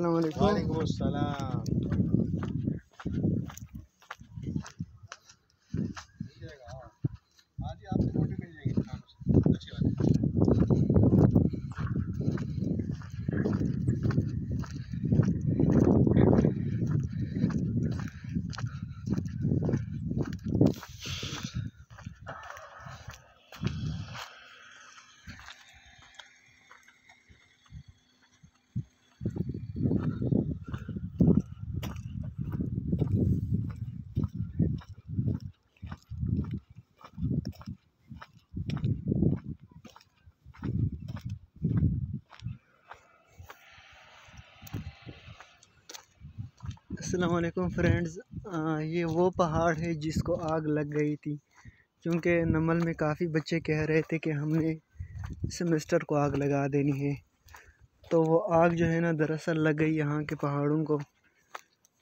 अस्सलाम वालेकुम वालेकुम अस्सलाम अस्सलाम फ्रेंड्स। ये वो पहाड़ है जिसको आग लग गई थी, क्योंकि नमल में काफ़ी बच्चे कह रहे थे कि हमने सेमेस्टर को आग लगा देनी है। तो वो आग जो है ना, दरअसल लग गई यहाँ के पहाड़ों को।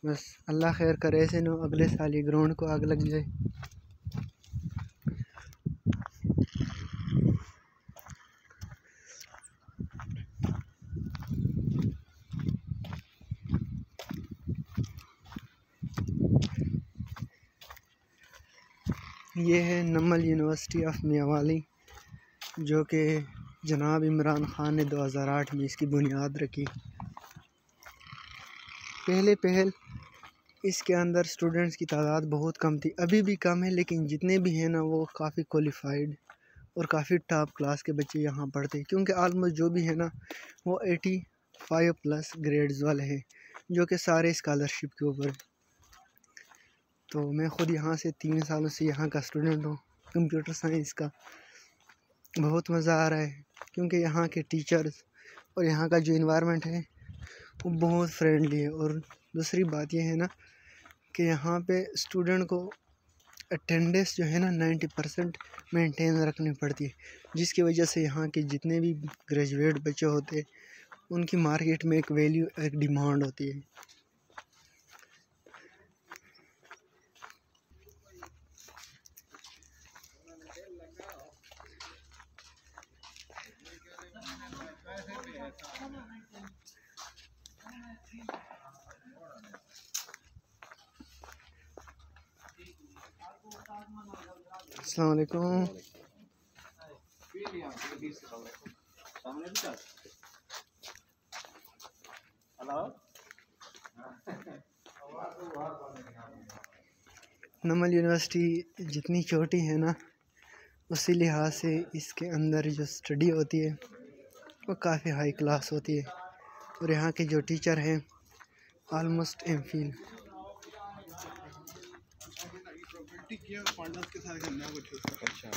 बस अल्लाह खैर करे से ना, अगले साल ये ग्राउंड को आग लग जाए। ये है नमल यूनिवर्सिटी ऑफ़ मियावाली, जो कि जनाब इमरान ख़ान ने 2008 में इसकी बुनियाद रखी। पहले पहल, इसके अंदर स्टूडेंट्स की तादाद बहुत कम थी। अभी भी कम है, लेकिन जितने भी हैं ना, वो काफ़ी क्वालिफाइड और काफ़ी टॉप क्लास के बच्चे यहाँ पढ़ते हैं। क्योंकि आलमोस्ट जो भी है ना, वो 85 प्लस ग्रेड्स वाले हैं, जो कि सारे स्कॉलरशिप के ऊपर तो मैं ख़ुद यहाँ से तीन सालों से यहाँ का स्टूडेंट हूँ कंप्यूटर साइंस का। बहुत मज़ा आ रहा है, क्योंकि यहाँ के टीचर्स और यहाँ का जो इन्वायरमेंट है, वो बहुत फ्रेंडली है। और दूसरी बात यह है ना कि यहाँ पे स्टूडेंट को अटेंडेंस जो है ना नाइन्टी परसेंट मेनटेन रखनी पड़ती है, जिसकी वजह से यहाँ के जितने भी ग्रेजुएट बच्चे होते हैं, उनकी मार्केट में एक वैल्यू एक डिमांड होती है। नमल यूनिवर्सिटी जितनी छोटी है ना, उसी लिहाज से इसके अंदर जो स्टडी होती है वो काफ़ी हाई क्लास होती है। और यहाँ के जो टीचर हैं आलमोस्ट एम फिल अच्छा।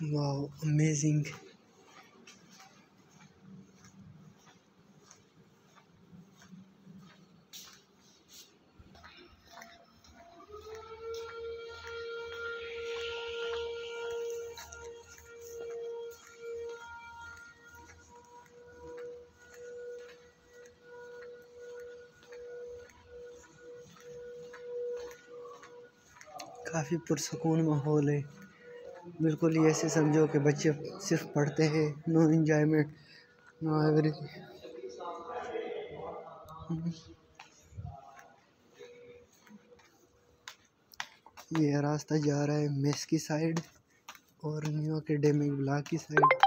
Wow, amazing. काफ़ी पुरसकून माहौल है बिल्कुल ही ऐसे समझो कि बच्चे सिर्फ़ पढ़ते हैं नो इन्जॉयमेंट नो एवरी ये रास्ता जा रहा है मेस की साइड और न्यू एकेडमिक ब्लॉक की साइड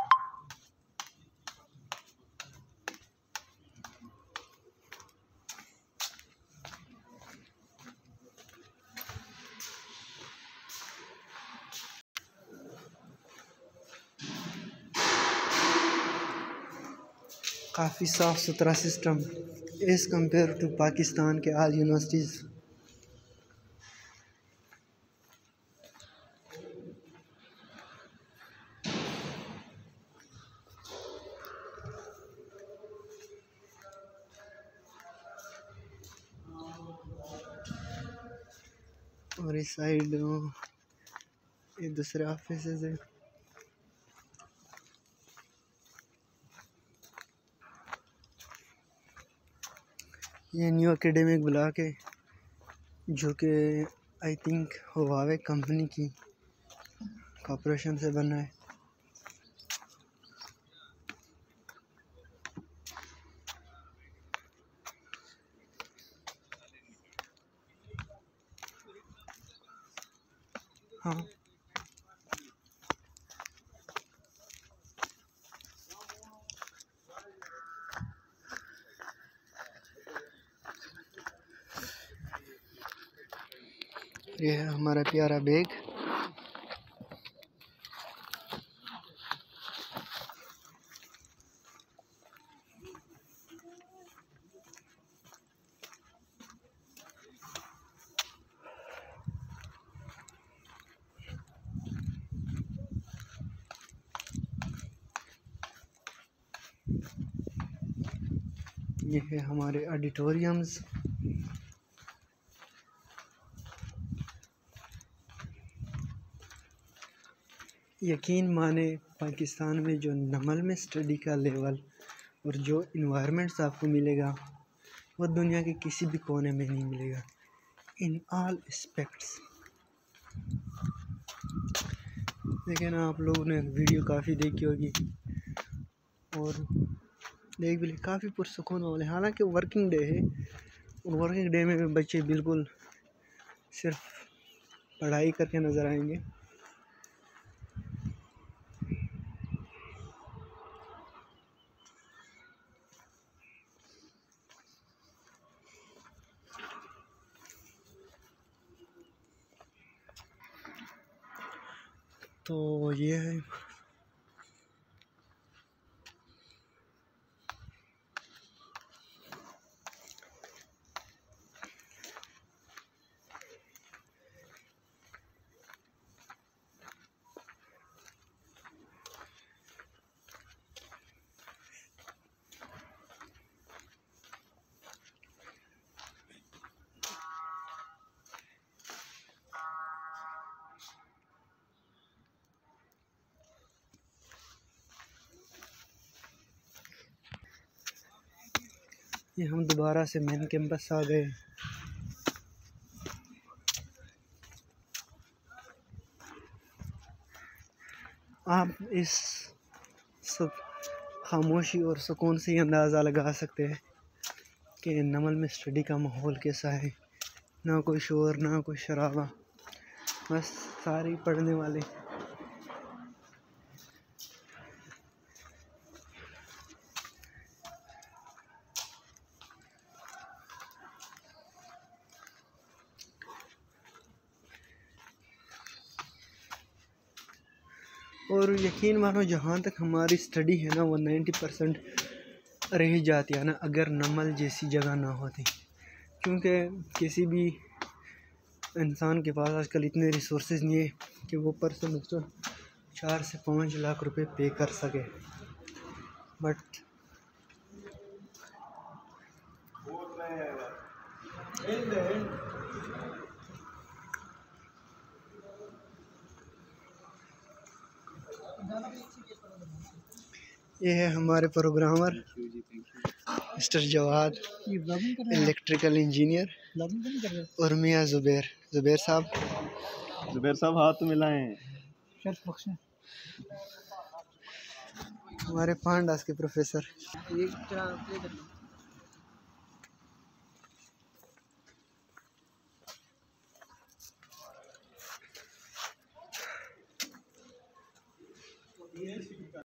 काफ़ी साफ़ सुथरा system as compare to Pakistan के आल यूनिवर्सिटीज़ और इस साइड ये दूसरे ऑफ़िस है। ये न्यू एकेडमिक ब्लॉक है जो कि आई थिंक हुआवे कंपनी की कॉपोरेशन से बना है। हाँ। ये है हमारा प्यारा बैग। ये है हमारे ऑडिटोरियम्स। यकीन माने, पाकिस्तान में जो नमल में स्टडी का लेवल और जो इन्वायरमेंट्स आपको मिलेगा, वो दुनिया के किसी भी कोने में नहीं मिलेगा। इन ऑल एस्पेक्ट्स लेकिन आप लोगों ने वीडियो काफ़ी देखी होगी। और देख भी काफ़ी पुरसकून वाले। हालाँकि वर्किंग डे है। और वर्किंग डे में भी बच्चे बिल्कुल सिर्फ़ पढ़ाई करके नज़र आएँगे। तो ये है। ये हम दोबारा से मेन कैंपस आ गए। आप इस सब खामोशी और सुकून से ही अंदाज़ा लगा सकते हैं कि नमल में स्टडी का माहौल कैसा है। ना कोई शोर, ना कोई शराबा। बस सारे पढ़ने वाले और यकीन मानो जहाँ तक हमारी स्टडी है ना, वो नाइन्टी परसेंट रह जाती है ना, अगर नमल जैसी जगह ना होती। क्योंकि किसी भी इंसान के पास आजकल इतने रिसोर्स नहीं है कि वो पर सेमेस्टर चार से पाँच लाख रुपए पे कर सके। बट ये है हमारे programmer mister Jawad electrical engineer और मियाँ ज़ुबैर। ज़ुबैर साहब। जुबैर साहब हाथ मिलाएँ। हमारे पांडास के प्रोफेसर।